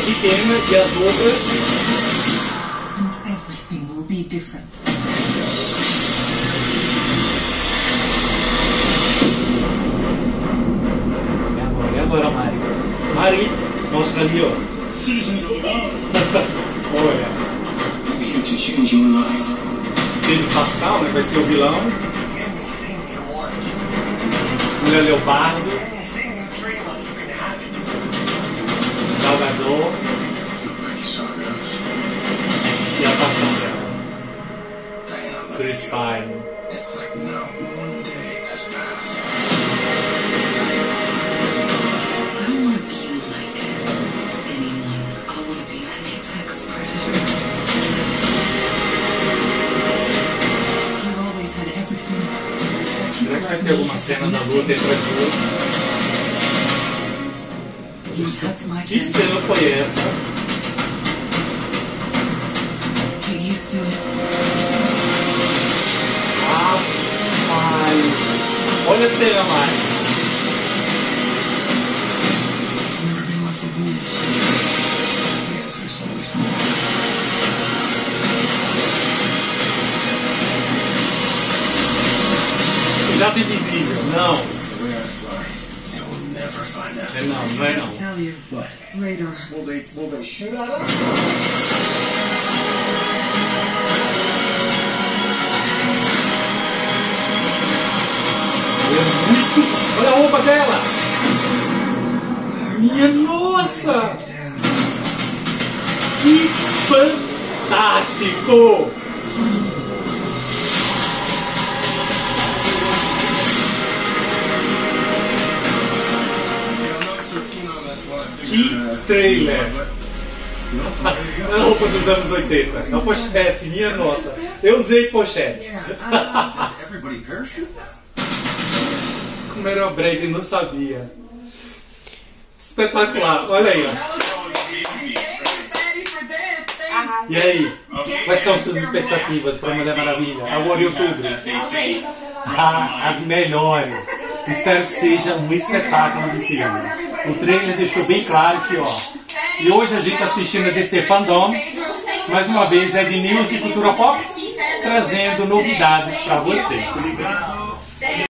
pequena e as outras. And everything will be different. E agora, e agora, Mari? Mari, mostra ali, ó. Olha. Pedro Pascal, né? Vai ser o vilão. Mulher Leopardo, an apex predator. You've always had everything. Será que vai ter alguma cena da luta entre as duas? Que cena foi essa? Rapaz! Olha a cena mais. Jato invisível. Não. Never find us. Não, não é não. Tell you. What? Radar. Will they, will they shoot at us? Olha a roupa dela! Minha nossa! Que fantástico! Trailer! A roupa dos anos 80. A pochete, minha nossa. Eu usei pochete. Como era o Brady, não sabia. Espetacular. Olha aí, ó. E aí? Quais são suas expectativas para Mulher Maravilha? Agora em outubro. Ah, as melhores. Espero que seja um espetáculo de filme. O trailer deixou bem claro que, ó. E hoje a gente está assistindo a DC Fandom. Mais uma vez é de news e cultura pop, trazendo novidades para você.